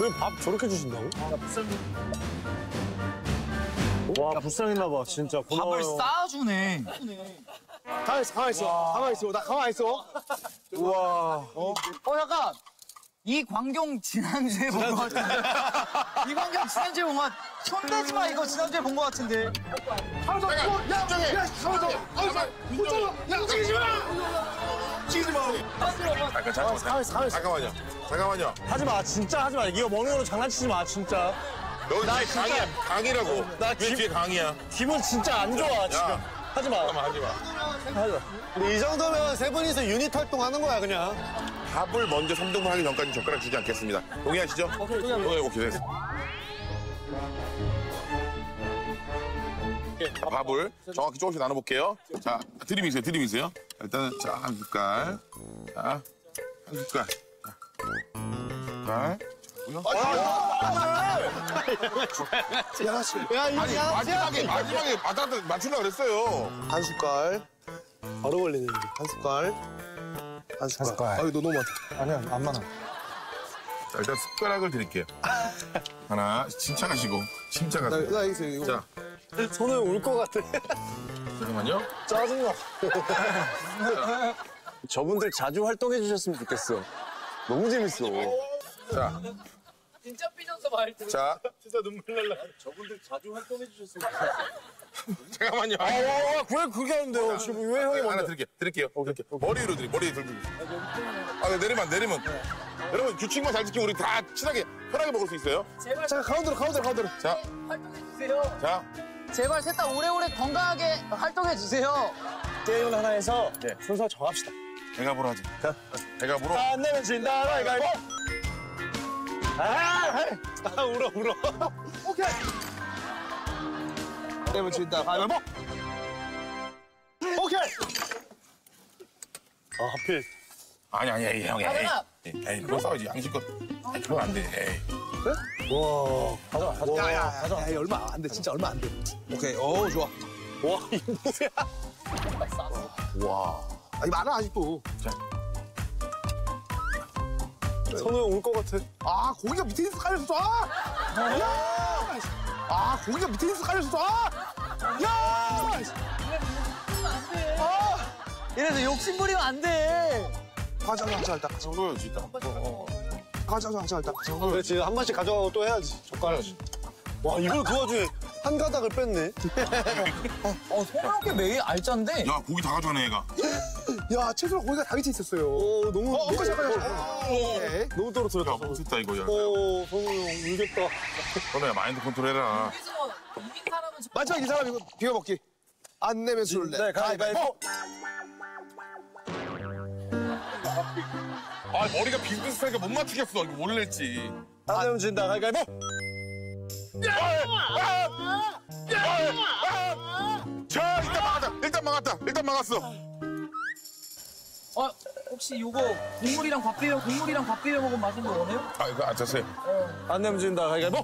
왜 밥 저렇게 주신다고? 와 불쌍했나 봐 진짜 고마워요. 밥을 싸주네. 가만 있어 가만 있어 가만 있어 나 가만 있어. 우와. 어 잠깐. 이 광경 지난주에 본 것 같은데. 이 광경 지난주에 본 것 같. 손 대지 마 이거 지난주에 본 것 같은데. 잠깐 잠깐만 가만 가만. 잠깐만요 잠깐만요 하지 마 진짜 하지 마. 이거 먹는 거로 장난치지 마 진짜. 여기 나 뒤에 진짜- 강이야 강이라고 나왜 기- 뒤에 강이야 기분 진짜 안 좋아 지금. 하지 마. 잠깐만 하지 마 하지 마. 근데 이 정도면 세 분이서 유닛 활동하는 거야 그냥. 밥을 먼저 3등분 하기 전까지 젓가락 주지 않겠습니다 동의하시죠? 오케이 오케이 오케이 됐어 자, 밥을 정확히 조금씩 나눠볼게요 자 들이미세요 들이미세요 일단은 자 한 숟갈 자 한 숟갈 자, 한 숟갈 양아치. 야 이거 아니 마지막에 마지막에 맞다 맞추려고 그랬어요 한 숟갈. 바로 걸리는데. 한 숟갈. 한 숟갈. 아유 너 너무 많다. 아니야 안 많아. 자, 일단 숟가락을 드릴게요 하나 침착하시고 침착하세요 나 이거 이거. 자 손에 울것 같아. 잠깐만요 짜증나. 저분들 자주 활동해 주셨으면 좋겠어. 너무 재밌어. 자 진짜 삐졌어 말투. 자, 진짜 눈물 날라. 저분들 자주 활동해 주셨으면 잠깐만요. 아, 와, 왜 그렇게 하는데요? 지금 왜 형이 하나 먼저. 드릴게요. 드릴게요. 드릴게요. 머리 위로 드리, 머리 위로 들고. 아, 네, 내리면, 안, 내리면. 여러분, 규칙만 잘 지키면 우리 다 친하게, 편하게 먹을 수 있어요. 자, 가운데로, 가운데로, 가운데로. 자, 활동해 주세요. 자. 제발 셋 다 오래오래 건강하게 활동해 주세요. 게임을 하나 해서 네. 순서 정합시다. 배가 보러 하자. 배가 보러. 안 내면 진다, 가위가위보! 아, 아, 울어, 울어. 오케이. 내면 진다, 가위바위보! 오케이! 아, 하필. 아니, 아니, 에이, 형, 에이. 에이, 에이, 그거 싸우지. 양심껏. 에이, 그건 안 돼, 에이. 와, 가자, 가자. 야, 야, 야, 야, 야, 얼마 안 돼. 진짜 얼마 안 돼. 오케이. 어, 좋아. 와, 이 뭐야. 와. 아, 이 많아, 아직도. 선우 형울것 같아. 아, 고기가 밑에 있어 깔려서 아! 야! 아, 고기가 밑에 있어 깔려서 아! 야! 이래서 욕심 부리면 안 돼. 가자, 가자, 일단. 가자. 어, 어. 가자, 가자, 일단. 가자. 그래, 지금 한 번씩 가져가고 또 해야지. 젓가락. 와, 이걸 그 와중에 한 가닥을 뺐네. 어 송영께 매일 알짠데. 야, 고기 다 가져가네, 얘가. 야, 채소랑 고기가 다 밑에 있었어요. 오, 너무. 어, 어, 잠깐, 잠깐. 오케이. 너무 떨어뜨렸다. 야, 못했다, 이거. 야. 오, 성우 형 울겠다. 너네 마인드 컨트롤 해라. 마지막 이 사람 이거 비벼 먹기. 안 내면 술래. 네, 가위바위보. 아, 머리가 비슷비슷하니까 못 맞추겠어. 이거 몰래 했지. 안 내면 진다, 가위바위보. 자, 일단 막았다. 일단 막았다. 일단 막았어. 어 혹시 요거 국물이랑 밥 비벼 국물이랑 밥 비벼 먹으면 맛있는 거 원해요? 아, 이거 앉았어요. 안 내면 진다, 가위바위보.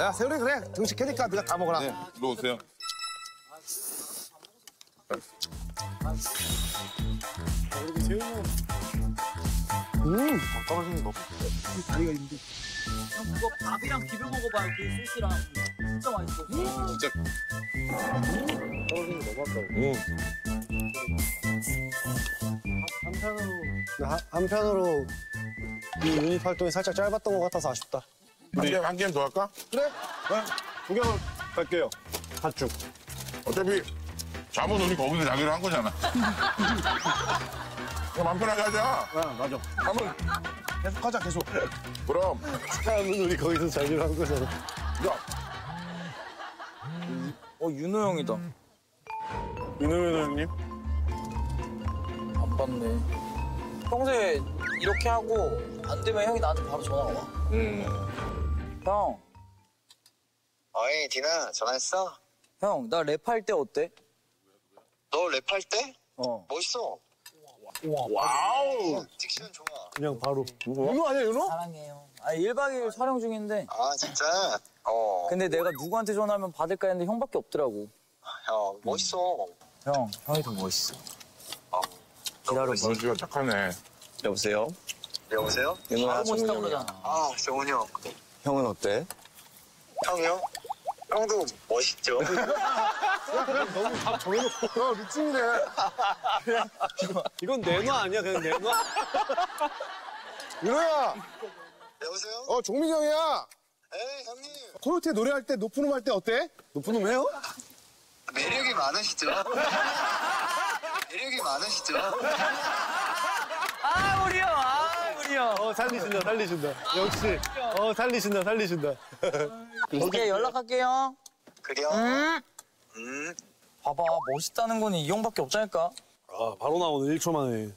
야, 세훈이 그래. 등식하니까 네가 다 먹어라. 네, 들어오세요. 형 그거 밥이랑 비벼 먹어봐요 그 소스랑 진짜 맛있어. 진짜. 한, 한편으로 이 유닛 활동이 살짝 짧았던 것 같아서 아쉽다. 한 게임, 한 게임 더 할까? 그래? 구경을 갈게요. 팥죽. 어차피 잠은 우리 거기서 자기로 한 거잖아. 그럼 맘 편하게 하자. 아, 맞아. 잠은 계속 가자, 계속. 그럼. 축하하면 우리 거기서 자기로 한 거잖아. 야, 어 윤호 형이다. 윤호 형님? 안 봤네. 평소에 이렇게 하고 안 되면 형이 나한테 바로 전화가 와. 형, 어이 딘아 전화했어? 형, 나 랩할 때 어때? 너 랩할 때? 어. 멋있어 wow. diction 좋아 그냥 바로. 윤호 아니야, 윤호? 사랑해요. 아, 1박 2일 촬영 중인데. 아 진짜? 어 근데 내가 누구한테 전화하면 받을까 했는데 형밖에 없더라고. 형, 멋있어 형, 형이 더 멋있어. 어. 기다려봐. 선수가 착하네. 여보세요? 여보세요? 바로 멋있다고 그러잖아. 아, 정훈이 형. 형은 어때? 형이요? 형도 멋있죠? 야 미친이네. 이건 내놔 아니야 그냥 내놔? 윤호야. 여보세요? 어 종민이 형이야. 에이, 형님. 코요태 노래할 때 높은 음할 때 어때? 높은 놈 해요? 매력이 많으시죠? 매력이 많으시죠? 아, 우리 형, 아, 우리 형. 어 살리신다 살리신다. 역시 어 살리신다 살리신다. 오케이, 연락할게요. 그래요? 음? 음. 봐봐, 멋있다는 거는 이 형밖에 없자니까. 아 바로 나오는 1초 만에.